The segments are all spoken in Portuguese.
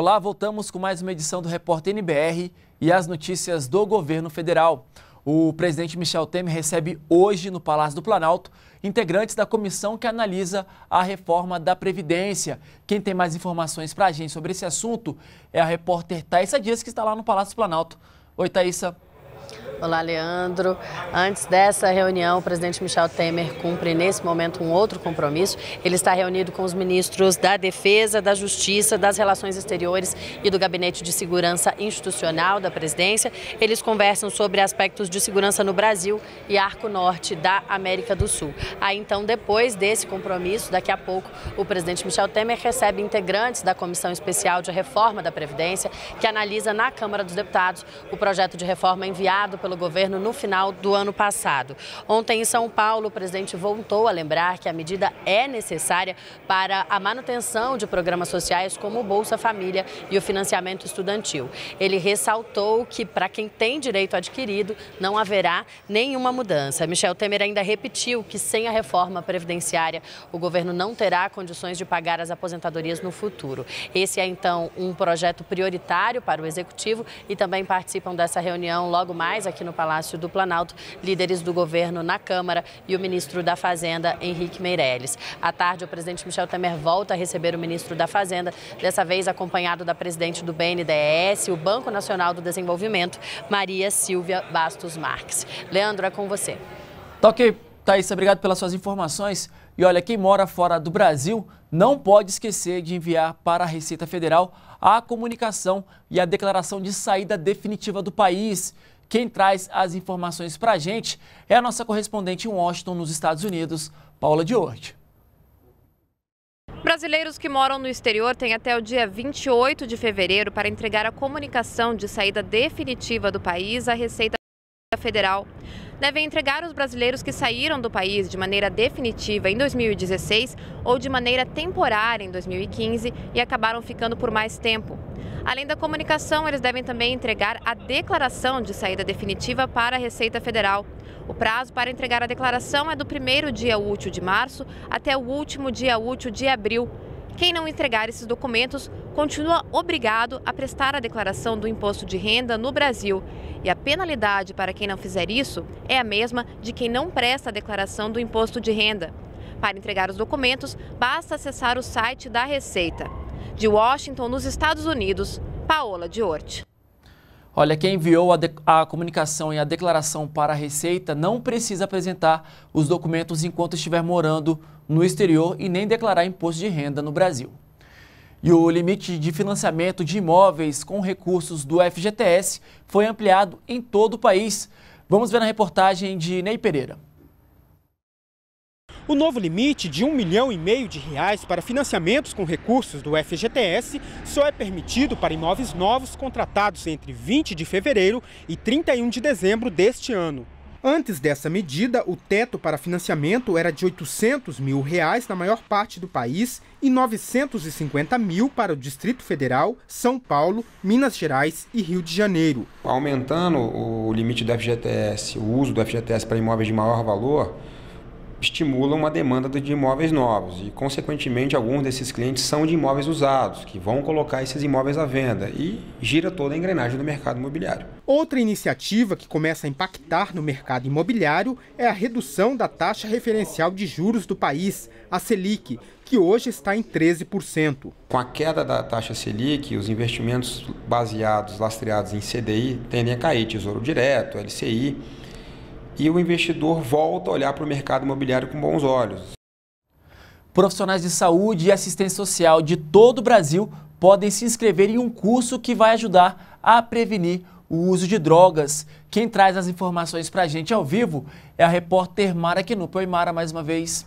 Olá, voltamos com mais uma edição do Repórter NBR e as notícias do governo federal. O presidente Michel Temer recebe hoje no Palácio do Planalto integrantes da comissão que analisa a reforma da Previdência. Quem tem mais informações para a gente sobre esse assunto é a repórter Thaisa Dias, que está lá no Palácio do Planalto. Oi, Thaisa. Olá, Leandro. Antes dessa reunião, o presidente Michel Temer cumpre nesse momento um outro compromisso. Ele está reunido com os ministros da Defesa, da Justiça, das Relações Exteriores e do Gabinete de Segurança Institucional da presidência. Eles conversam sobre aspectos de segurança no Brasil e Arco Norte da América do Sul. Aí, então, depois desse compromisso, daqui a pouco, o presidente Michel Temer recebe integrantes da Comissão Especial de Reforma da Previdência, que analisa na Câmara dos Deputados o projeto de reforma enviado pelo pelo governo no final do ano passado. Ontem, em São Paulo, o presidente voltou a lembrar que a medida é necessária para a manutenção de programas sociais como o Bolsa Família e o financiamento estudantil. Ele ressaltou que, para quem tem direito adquirido, não haverá nenhuma mudança. Michel Temer ainda repetiu que, sem a reforma previdenciária, o governo não terá condições de pagar as aposentadorias no futuro. Esse é, então, um projeto prioritário para o executivo e também participam dessa reunião logo mais aqui aqui no Palácio do Planalto, líderes do governo na Câmara e o ministro da Fazenda, Henrique Meirelles. À tarde, o presidente Michel Temer volta a receber o ministro da Fazenda, dessa vez acompanhado da presidente do BNDES, o Banco Nacional do Desenvolvimento, Maria Silvia Bastos Marques. Leandro, é com você. Tá ok, Thaís, obrigado pelas suas informações. E olha, quem mora fora do Brasil não pode esquecer de enviar para a Receita Federal a comunicação e a declaração de saída definitiva do país. Quem traz as informações para a gente é a nossa correspondente em Washington, nos Estados Unidos, Paula Diorte. Brasileiros que moram no exterior têm até o dia 28 de fevereiro para entregar a comunicação de saída definitiva do país à Receita Federal. Devem entregar os brasileiros que saíram do país de maneira definitiva em 2016 ou de maneira temporária em 2015 e acabaram ficando por mais tempo. Além da comunicação, eles devem também entregar a declaração de saída definitiva para a Receita Federal. O prazo para entregar a declaração é do primeiro dia útil de março até o último dia útil de abril. Quem não entregar esses documentos continua obrigado a prestar a declaração do imposto de renda no Brasil. E a penalidade para quem não fizer isso é a mesma de quem não presta a declaração do imposto de renda. Para entregar os documentos, basta acessar o site da Receita. De Washington, nos Estados Unidos, Paola Diorte. Olha, quem enviou a, a, comunicação e a declaração para a Receita não precisa apresentar os documentos enquanto estiver morando no exterior e nem declarar imposto de renda no Brasil. E o limite de financiamento de imóveis com recursos do FGTS foi ampliado em todo o país. Vamos ver na reportagem de Ney Pereira. O novo limite de um milhão e meio de reais para financiamentos com recursos do FGTS só é permitido para imóveis novos contratados entre 20 de fevereiro e 31 de dezembro deste ano. Antes dessa medida, o teto para financiamento era de 800 mil reais na maior parte do país e 950 mil para o Distrito Federal, São Paulo, Minas Gerais e Rio de Janeiro. Aumentando o limite do FGTS, o uso do FGTS para imóveis de maior valor, estimulam uma demanda de imóveis novos e, consequentemente, alguns desses clientes são de imóveis usados, que vão colocar esses imóveis à venda e gira toda a engrenagem do mercado imobiliário. Outra iniciativa que começa a impactar no mercado imobiliário é a redução da taxa referencial de juros do país, a Selic, que hoje está em 13%. Com a queda da taxa Selic, os investimentos baseados, lastreados em CDI, tendem a cair, Tesouro Direto, LCI e o investidor volta a olhar para o mercado imobiliário com bons olhos. Profissionais de saúde e assistência social de todo o Brasil podem se inscrever em um curso que vai ajudar a prevenir o uso de drogas. Quem traz as informações para a gente ao vivo é a repórter Mara Quinupo. Oi, Mara, mais uma vez.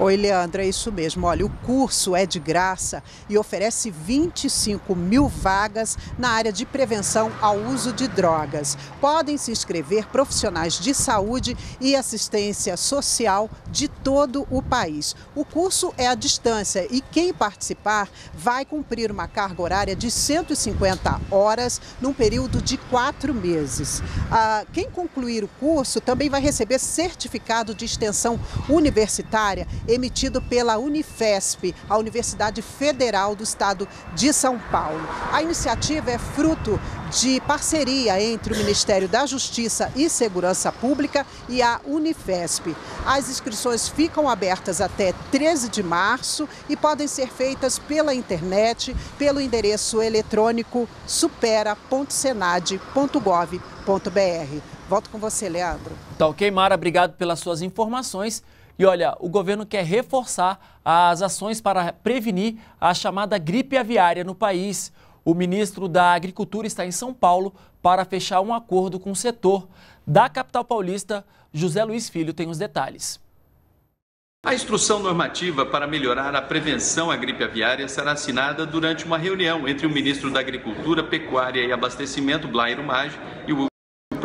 Oi, Leandro, é isso mesmo. Olha, o curso é de graça e oferece 25 mil vagas na área de prevenção ao uso de drogas. Podem se inscrever profissionais de saúde e assistência social de todo o país. O curso é à distância e quem participar vai cumprir uma carga horária de 150 horas num período de quatro meses. Ah, quem concluir o curso também vai receber certificado de extensão universitária emitido pela Unifesp, a Universidade Federal do Estado de São Paulo. A iniciativa é fruto de parceria entre o Ministério da Justiça e Segurança Pública e a Unifesp. As inscrições ficam abertas até 13 de março e podem ser feitas pela internet, pelo endereço eletrônico supera.senad.gov.br. Volto com você, Leandro. Tá ok, Mara, obrigado pelas suas informações. E olha, o governo quer reforçar as ações para prevenir a chamada gripe aviária no país. O ministro da Agricultura está em São Paulo para fechar um acordo com o setor. Da capital paulista, José Luiz Filho tem os detalhes. A instrução normativa para melhorar a prevenção à gripe aviária será assinada durante uma reunião entre o ministro da Agricultura, Pecuária e Abastecimento, Blairo Maggi, e o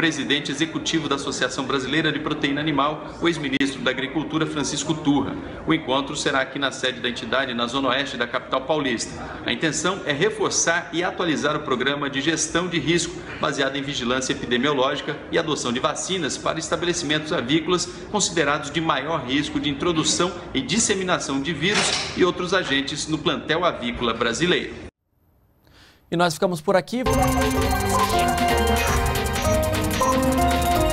presidente executivo da Associação Brasileira de Proteína Animal, o ex-ministro da Agricultura, Francisco Turra. O encontro será aqui na sede da entidade, na zona oeste da capital paulista. A intenção é reforçar e atualizar o programa de gestão de risco, baseado em vigilância epidemiológica e adoção de vacinas para estabelecimentos avícolas considerados de maior risco de introdução e disseminação de vírus e outros agentes no plantel avícola brasileiro. E nós ficamos por aqui. Música